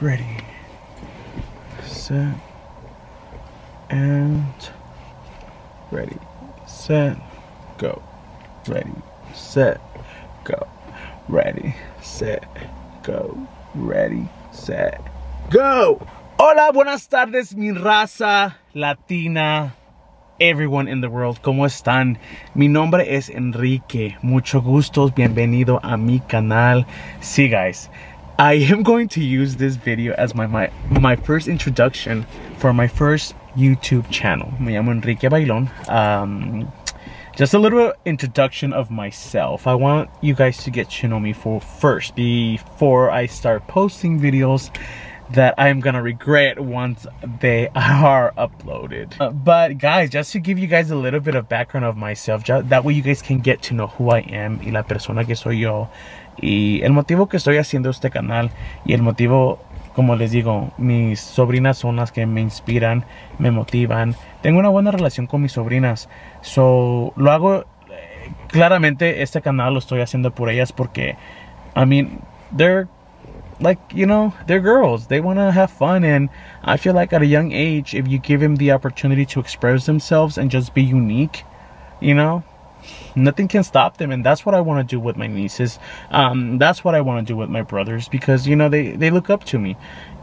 Ready, set, and ready, set, go. Ready, set, go. Ready, set, go. Ready, set, go. Hola, buenas tardes, mi raza latina. Everyone in the world, ¿cómo están? Mi nombre es Enrique. Mucho gusto, bienvenido a mi canal. See, guys, I am going to use this video as my, my, my first introduction for my first YouTube channel. Me llamo Enrique Bailon. Um, just a little introduction of myself. I want you guys to get to know me for first before I start posting videos that I'm gonna regret once they are uploaded. Uh, but guys, just to give you guys a little bit of background of myself, that way you guys can get to know who I am y la persona que soy yo. Y el motivo que estoy haciendo este canal y el motivo, como les digo, mis sobrinas son las que me inspiran, me motivan. Tengo una buena relación con mis sobrinas. So, lo hago, eh, claramente este canal lo estoy haciendo por ellas porque, I mean, they're like you know they're girls. They want to have fun and i feel like at a young age if you give them the opportunity to express themselves and just be unique you know nothing can stop them and that's what i want to do with my nieces. Um, that's what i want to do with my brothers because you know they they look up to me.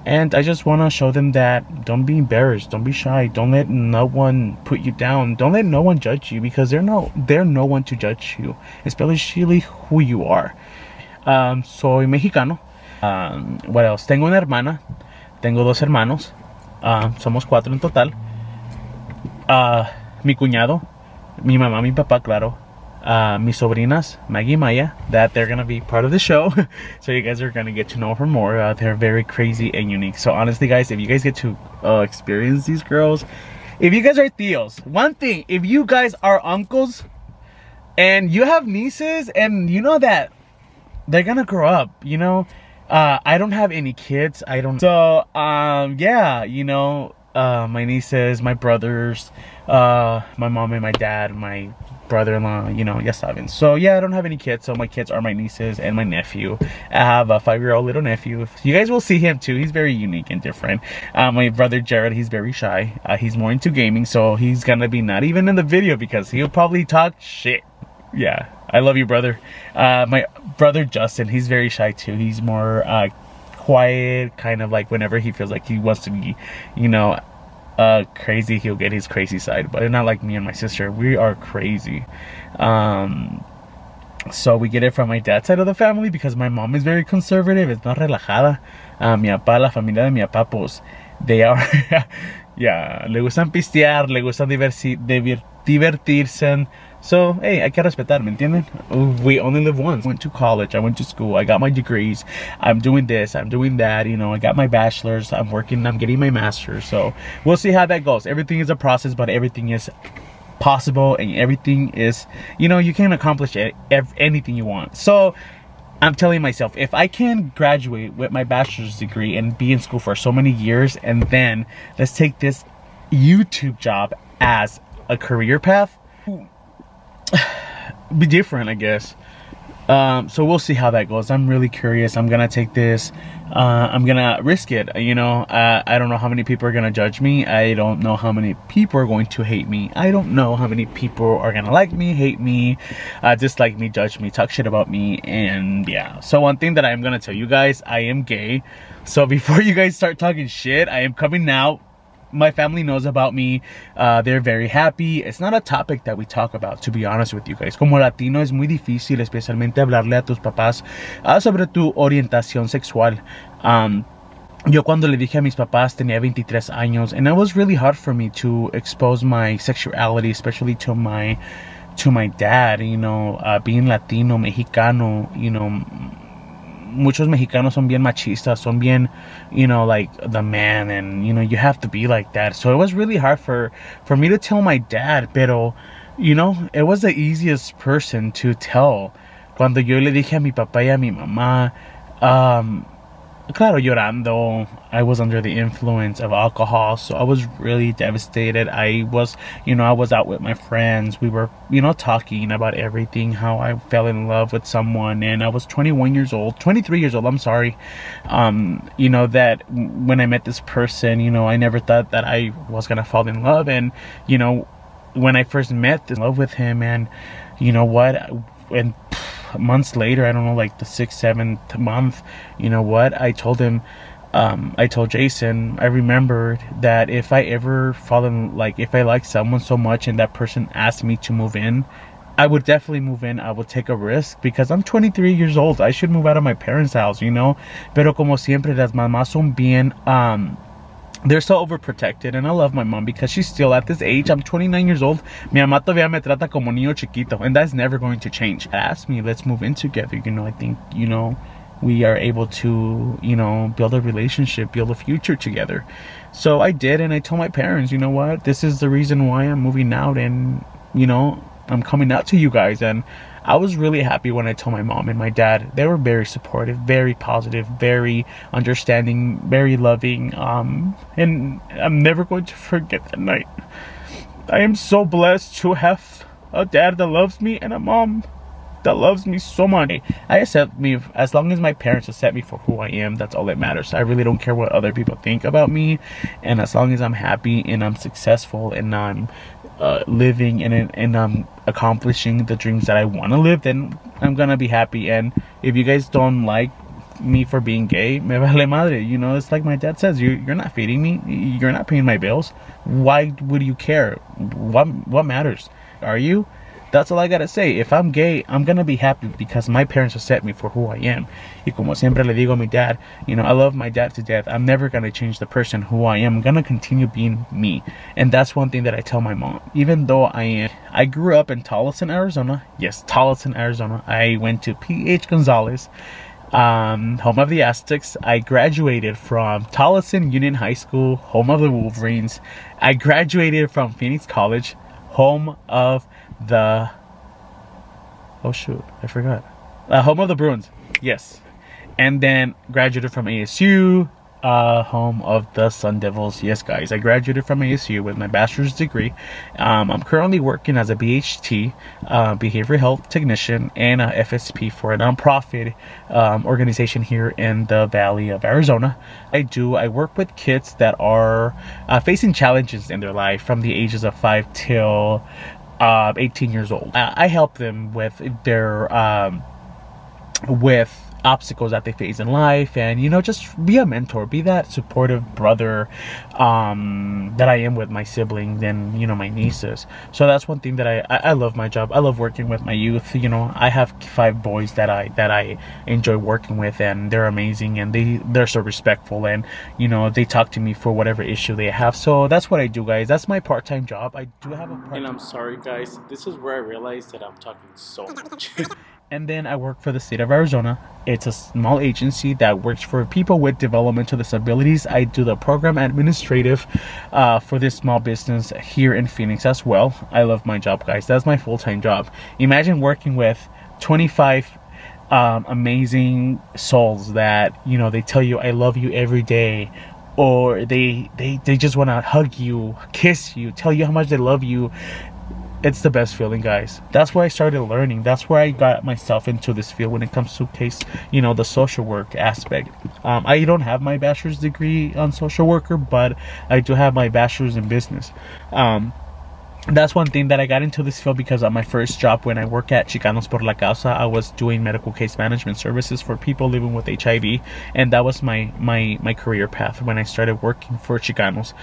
And i just want to show them that don't be embarrassed don't be shy don't let no one put you down don't let no one judge you because they're no they're no one to judge you especially who you are. Um, soy mexicano Um, what else? Tengo una hermana, tengo dos hermanos, uh, somos cuatro en total. Uh, mi cuñado, mi mamá, mi papá, claro. Uh, mis sobrinas, Maggie Maya, that they're gonna be part of the show. so you guys are gonna get to know her more. Uh, they're very crazy and unique. So honestly, guys, if you guys get to uh, experience these girls, if you guys are tios, one thing, if you guys are uncles and you have nieces and you know that they're gonna grow up, you know, uh, I don't have any kids. I don't. So, um, yeah, you know, uh, my nieces, my brothers, uh, my mom and my dad, my brother-in-law, you know, yes, I've. So yeah, I don't have any kids. So my kids are my nieces and my nephew. I have a five-year-old little nephew. You guys will see him too. He's very unique and different. Uh, my brother Jared, he's very shy. Uh, he's more into gaming, so he's gonna be not even in the video because he'll probably talk shit. Yeah, I love you, brother. Uh, my brother Justin, he's very shy too. He's more uh, quiet, kind of like whenever he feels like he wants to be, you know, uh, crazy, he'll get his crazy side. But not like me and my sister. We are crazy. Um, so we get it from my dad's side of the family because my mom is very conservative. It's not relajada. Uh, mi papá, la familia de mi papá, pues, they are, yeah, le gustan pistear, le gustan divertirse. So, hey, hay que respetar, ¿me entienden? We only live once. Went to college, I went to school, I got my degrees, I'm doing this, I'm doing that, you know, I got my bachelor's, I'm working, I'm getting my master's. So, we'll see how that goes. Everything is a process, but everything is possible and everything is, you know, you can accomplish anything you want. So, I'm telling myself, if I can graduate with my bachelor's degree and be in school for so many years, and then let's take this YouTube job as a career path, be different, I guess. Um, so we'll see how that goes. I'm really curious. I'm gonna take this. Uh, I'm gonna risk it. You know, uh, I don't know how many people are gonna judge me. I don't know how many people are going to hate me. I don't know how many people are gonna like me, hate me, uh, dislike me, judge me, talk shit about me, and yeah. So one thing that I'm gonna tell you guys, I am gay. So before you guys start talking shit, I am coming out my family knows about me. Uh, they're very happy. It's not a topic that we talk about, to be honest with you guys. Como latino es muy difícil, especialmente hablarle a tus papás uh, sobre tu orientación sexual. Um, yo cuando le dije a mis papás tenía 23 años, and it was really hard for me to expose my sexuality, especially to my to my dad. You know, uh, being Latino, Mexicano, you know muchos mexicanos son bien machistas, son bien, you know, like the man, and you know, you have to be like that. So it was really hard for for me to tell my dad, pero, you know, it was the easiest person to tell. Cuando yo le dije a mi papá y a mi mamá, um, claro, llorando. I was under the influence of alcohol, so I was really devastated. I was, you know, I was out with my friends. We were, you know, talking about everything, how I fell in love with someone, and I was 21 years old, 23 years old. I'm sorry. Um, you know that when I met this person, you know, I never thought that I was gonna fall in love, and you know, when I first met in love with him, and you know what, and months later, I don't know, like the sixth, seventh month, you know what? I told him, um, I told Jason, I remembered that if I ever fall in, like, if I like someone so much and that person asked me to move in, I would definitely move in. I would take a risk because I'm 23 years old. I should move out of my parents' house, you know? Pero como siempre, las mamás son bien, um, they're so overprotected and I love my mom because she's still at this age. I'm 29 years old. Mi mamá todavía me trata como niño chiquito and that's never going to change. Ask me, let's move in together. You know, I think, you know, we are able to, you know, build a relationship, build a future together. So I did and I told my parents, you know what? This is the reason why I'm moving out and, you know, I'm coming out to you guys and I was really happy when I told my mom and my dad. They were very supportive, very positive, very understanding, very loving. Um, and I'm never going to forget that night. I am so blessed to have a dad that loves me and a mom that loves me so much. I accept me as long as my parents accept me for who I am. That's all that matters. I really don't care what other people think about me, and as long as I'm happy and I'm successful and I'm uh, living and and I'm accomplishing the dreams that I want to live, then I'm gonna be happy. And if you guys don't like me for being gay, me vale madre. You know, it's like my dad says, you you're not feeding me, you're not paying my bills. Why would you care? What what matters? Are you? That's all I gotta say. If I'm gay, I'm gonna be happy because my parents accept me for who I am. Y como siempre le digo a mi dad, you know, I love my dad to death. I'm never gonna change the person who I am. I'm gonna continue being me. And that's one thing that I tell my mom. Even though I am, I grew up in Tolleson, Arizona. Yes, Tolleson, Arizona. I went to P.H. Gonzalez. Um, home of the Aztecs. I graduated from Tolleson Union High School, home of the Wolverines. I graduated from Phoenix College, home of the oh shoot, I forgot. Uh, home of the Bruins, yes, and then graduated from ASU, uh, home of the Sun Devils. Yes, guys, I graduated from ASU with my bachelor's degree. Um, I'm currently working as a BHT, uh, behavioral health technician, and a FSP for a nonprofit um, organization here in the Valley of Arizona. I do. I work with kids that are uh, facing challenges in their life from the ages of five till uh, 18 years old. I, help them with their um, with obstacles that they face in life and you know just be a mentor be that supportive brother um, that i am with my siblings and you know my nieces. So that's one thing that I, I, I love my job. I love working with my youth you know. I have five boys that i that i enjoy working with and they're amazing and they they're so respectful and you know they talk to me for whatever issue they have. So that's what i do guys. That's my part-time job. I do have a part- and i'm sorry guys. This is where i realized that i'm talking so much and then I work for the state of Arizona. It's a small agency that works for people with developmental disabilities. I do the program administrative uh, for this small business here in Phoenix as well. I love my job, guys. That's my full time job. Imagine working with 25 um, amazing souls that you know they tell you I love you every day or they they, they just want to hug you kiss you tell you how much they love you it's the best feeling guys. That's where i started learning. That's where i got myself into this field when it comes to case you know the social work aspect. Um, i don't have my bachelor's degree on social worker but i do have my bachelor's in business. Um, that's one thing that I got into this field because on my first job when I work at Chicanos por la Causa, I was doing medical case management services for people living with HIV, and that was my my my career path when I started working for Chicanos.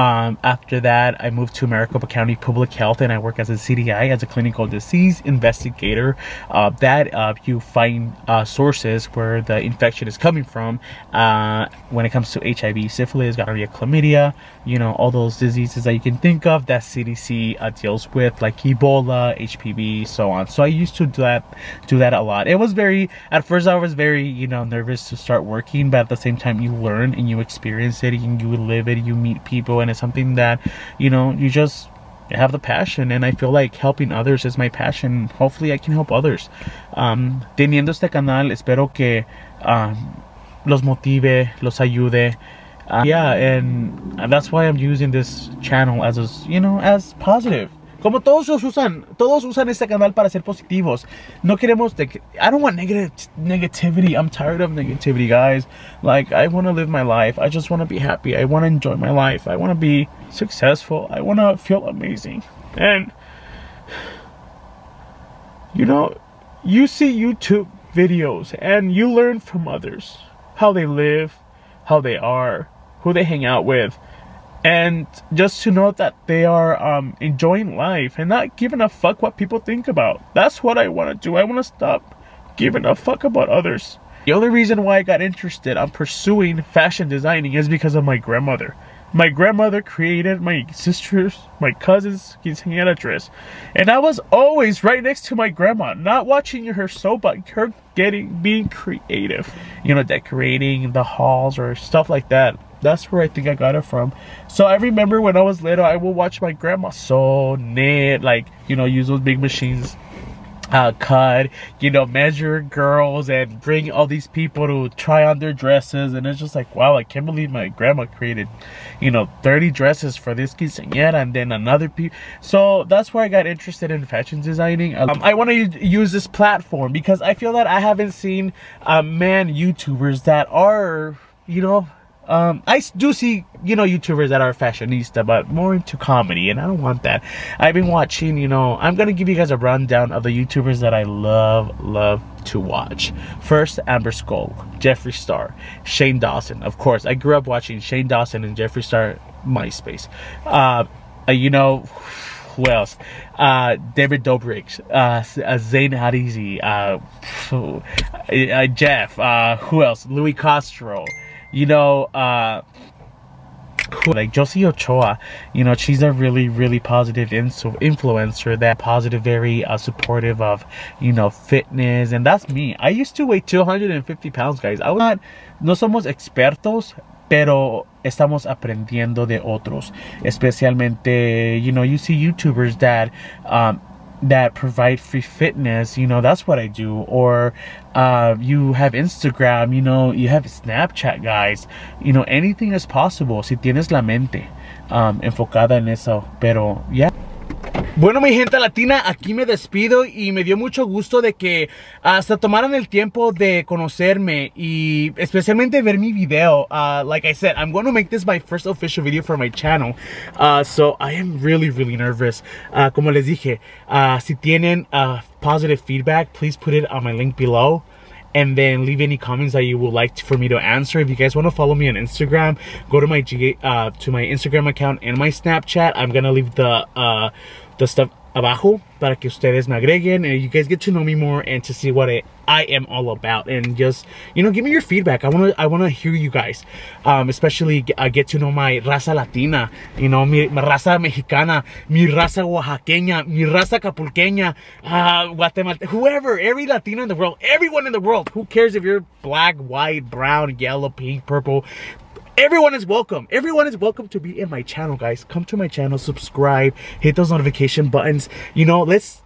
Um, after that, I moved to Maricopa County Public Health and I work as a CDI, as a clinical disease investigator. Uh, that uh, you find uh, sources where the infection is coming from uh, when it comes to HIV, syphilis, gonorrhea, chlamydia, you know, all those diseases that you can think of that CDC uh, deals with, like Ebola, HPV, so on. So I used to do that, do that a lot. It was very, at first, I was very, you know, nervous to start working, but at the same time, you learn and you experience it and you live it, you meet people and it's something that you know you just have the passion and I feel like helping others is my passion. Hopefully I can help others. Um, teniendo este canal espero que um, los motive, los ayude. Uh, yeah, and, and that's why I'm using this channel as a, you know, as positive. Como todos los usan, todos usan este canal para ser positivos. No queremos de I don't want negative negativity. I'm tired of negativity, guys. Like I want to live my life. I just want to be happy. I want to enjoy my life. I want to be successful. I want to feel amazing. And you know, you see YouTube videos and you learn from others how they live, how they are, who they hang out with and just to know that they are um, enjoying life and not giving a fuck what people think about. That's what I want to do. I want to stop giving a fuck about others. The only reason why I got interested on pursuing fashion designing is because of my grandmother. My grandmother created my sister's, my cousin's quinceañera dress. And I was always right next to my grandma, not watching her sew, but her getting, being creative. You know, decorating the halls or stuff like that. That's where I think I got it from. So I remember when I was little, I would watch my grandma sew, knit, like, you know, use those big machines uh, cut, you know, measure girls and bring all these people to try on their dresses. And it's just like, wow, I can't believe my grandma created, you know, 30 dresses for this quinceañera and then another people. So that's where I got interested in fashion designing. Um, I want to use this platform because I feel that I haven't seen uh, man YouTubers that are, you know, um, I do see, you know, YouTubers that are fashionista, but more into comedy, and I don't want that. I've been watching, you know, I'm gonna give you guys a rundown of the YouTubers that I love, love to watch. First, Amber Scholl, Jeffree Star, Shane Dawson. Of course, I grew up watching Shane Dawson and Jeffree Star MySpace. Uh, uh you know, who else? Uh, David Dobrik, uh, uh, Zane Hijazi, uh, uh, Jeff, uh, who else? Louie Castro you know, uh, like Josie Ochoa, you know, she's a really, really positive influencer, that positive, very uh, supportive of, you know, fitness. And that's me. I used to weigh 250 pounds, guys. I was not, no somos expertos, pero estamos aprendiendo de otros. Especialmente, you know, you see YouTubers that, um, that provide free fitness, you know, that's what I do. Or uh, you have Instagram, you know, you have Snapchat, guys. You know, anything is possible si tienes la mente um, enfocada en eso. Pero, yeah. Bueno mi gente latina, aquí me despido y me dio mucho gusto de que hasta tomaran el tiempo de conocerme y especialmente ver mi video. Uh, like I said, I'm going to make this my first official video for my channel. Uh, so I am really, really nervous. Uh, como les dije, uh, si tienen uh, positive feedback, please put it on my link below and then leave any comments that you would like for me to answer. If you guys want to follow me on Instagram, go to my G, uh, to my Instagram account and my Snapchat. I'm gonna leave the uh, the stuff abajo para que ustedes me agreguen and you guys get to know me more and to see what I, I am all about and just you know give me your feedback. I want to I want to hear you guys um, especially uh, get to know my raza latina you know mi, mi raza mexicana mi raza oaxaqueña mi raza capulqueña uh, Guatemala whoever every Latino in the world everyone in the world. Who cares if you're black white brown yellow pink purple everyone is welcome. Everyone is welcome to be in my channel guys. Come to my channel subscribe hit those notification buttons. You know let's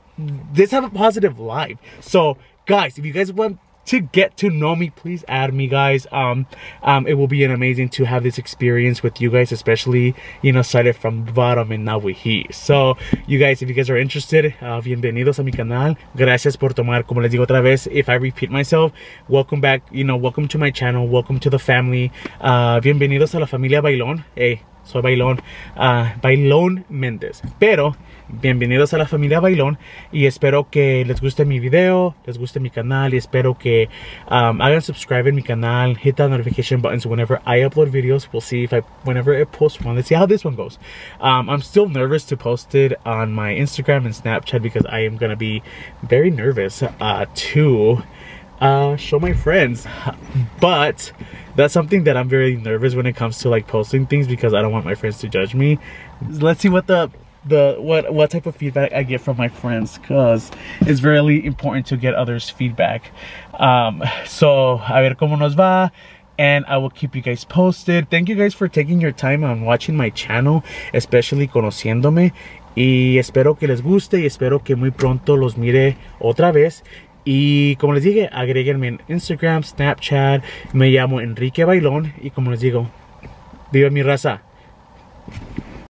let's have a positive life. So guys if you guys want to get to know me please add me guys. Um um it will be an amazing to have this experience with you guys especially you know started from bottom and now we're here. So you guys if you guys are interested uh, bienvenidos a mi canal. Gracias por tomar. Como les digo otra vez if i repeat myself welcome back you know welcome to my channel welcome to the family. Uh bienvenidos a la familia bailón. Hey soy bailón. Uh, bailón méndez. Pero bienvenidos a la familia Bailón y espero que les guste mi video, les guste mi canal y espero que um, hagan subscribe en mi canal, hit that notification button so whenever I upload videos, we'll see if I, whenever I post one, let's see how this one goes. Um, I'm still nervous to post it on my Instagram and Snapchat because I am gonna be very nervous uh, to uh, show my friends, but that's something that I'm very nervous when it comes to like posting things because I don't want my friends to judge me. Let's see what the the what what type of feedback I get from my friends because it's really important to get others feedback um so a ver cómo nos va and I will keep you guys posted thank you guys for taking your time on watching my channel especially conociéndome y espero que les guste y espero que muy pronto los mire otra vez Y como les dije, agréguenme en Instagram, Snapchat. Me llamo Enrique Bailón. Y como les digo, viva mi raza.